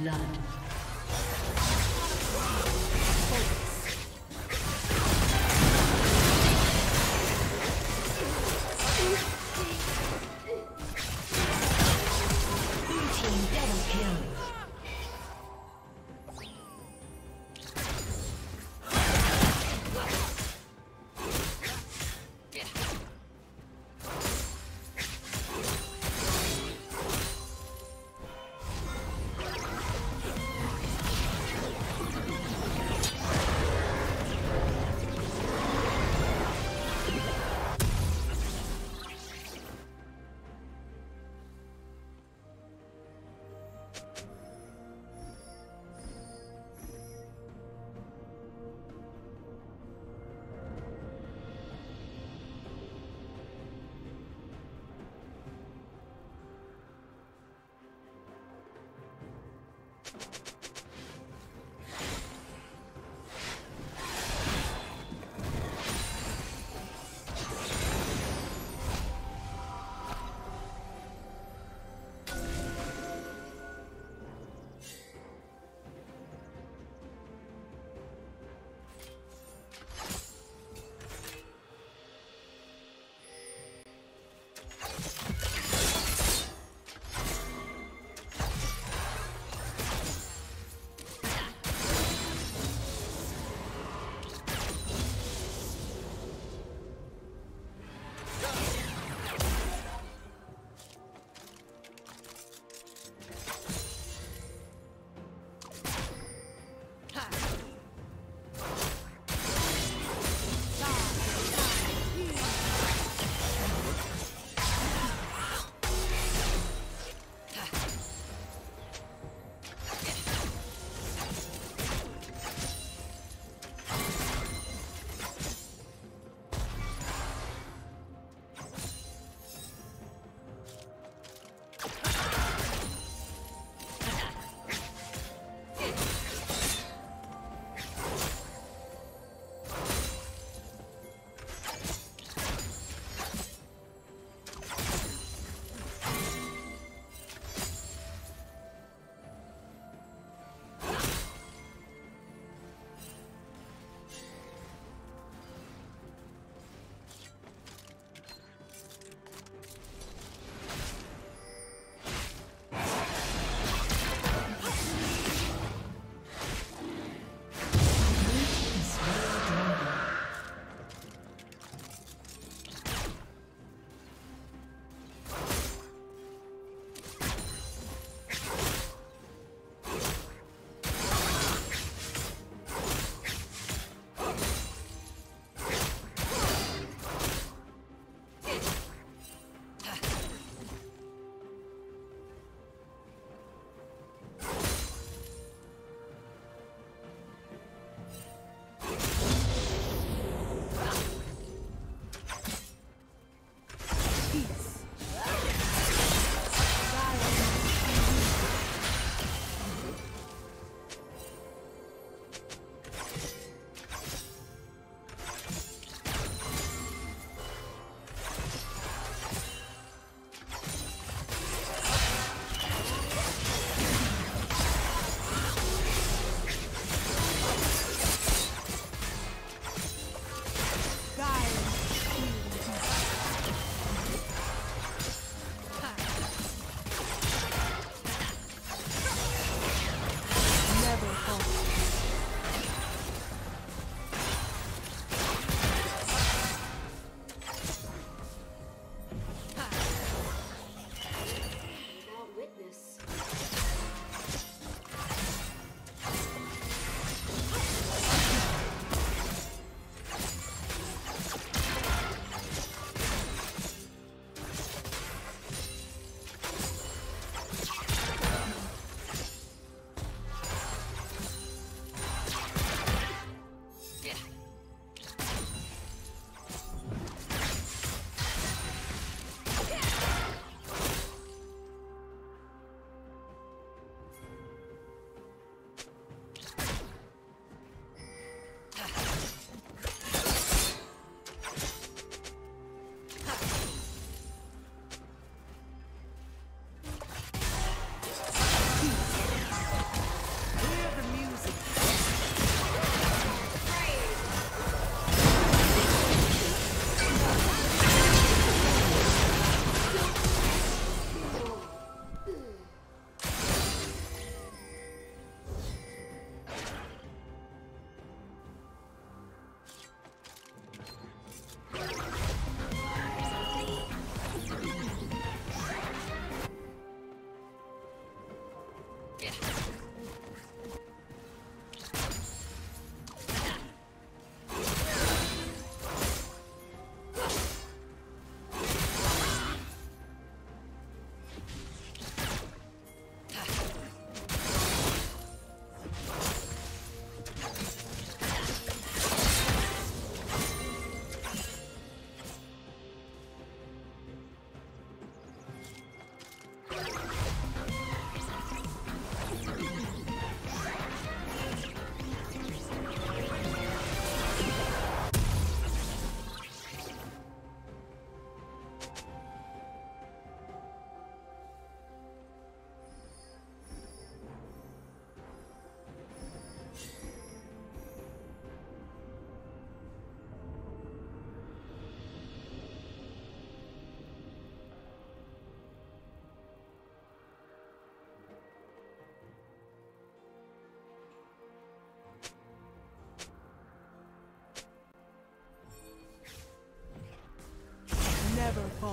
blood.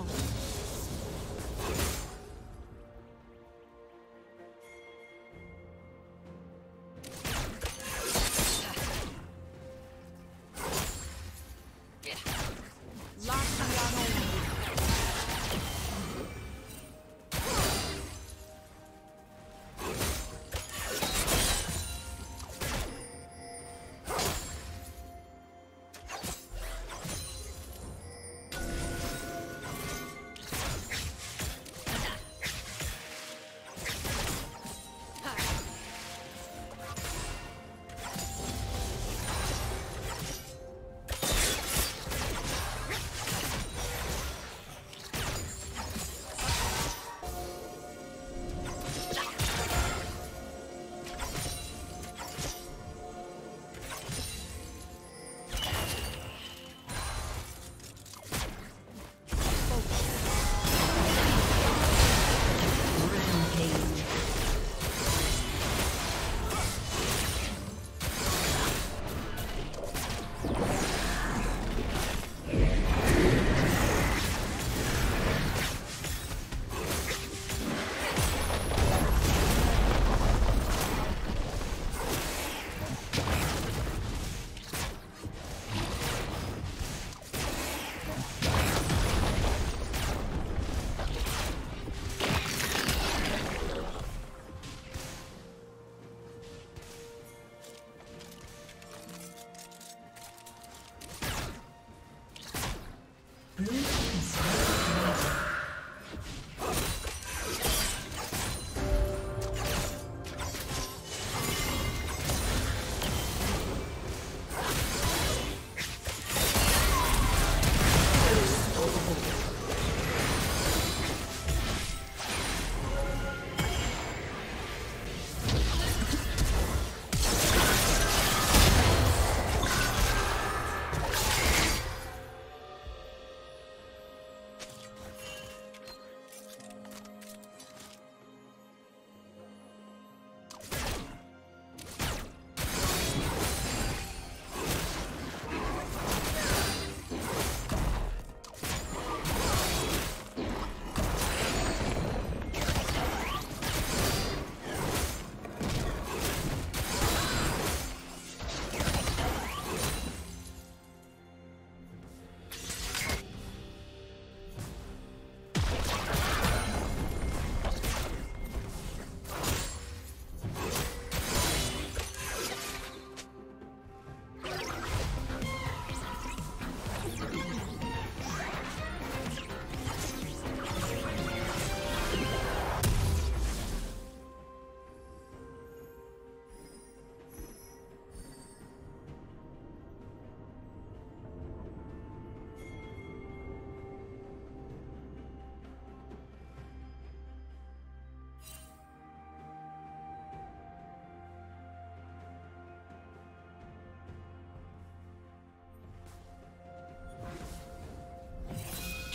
Fall.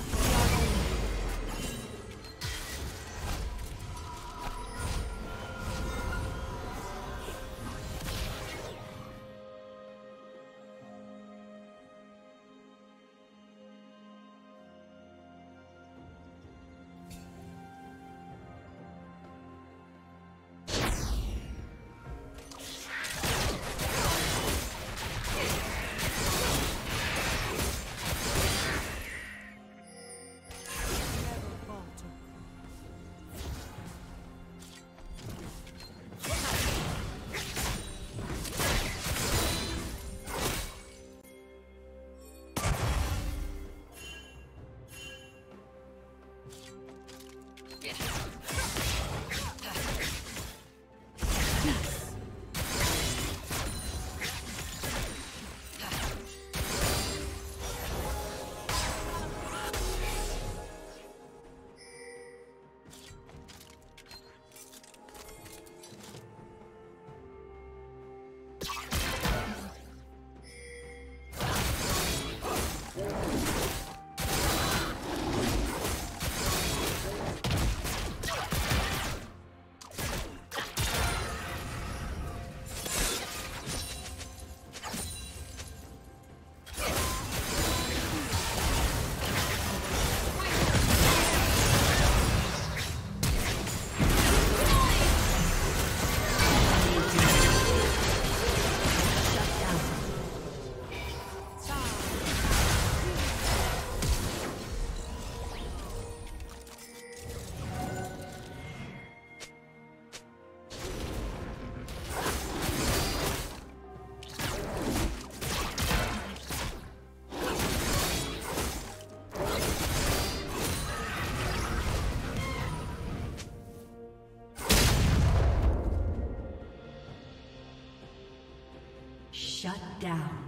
Stop. Down.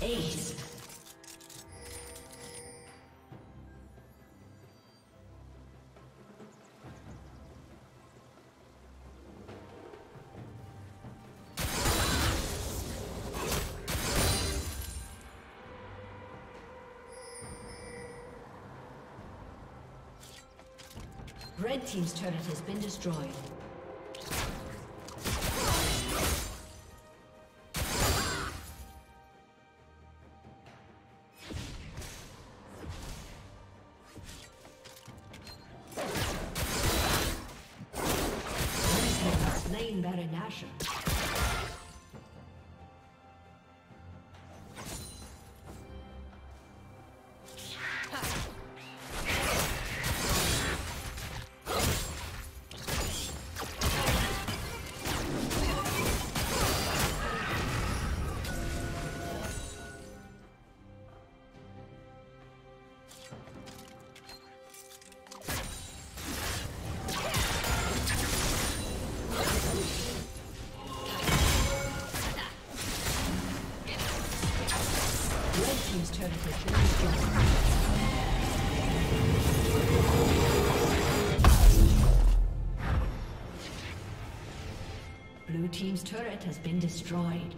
Ace. Red Team's turret has been destroyed. Has been destroyed.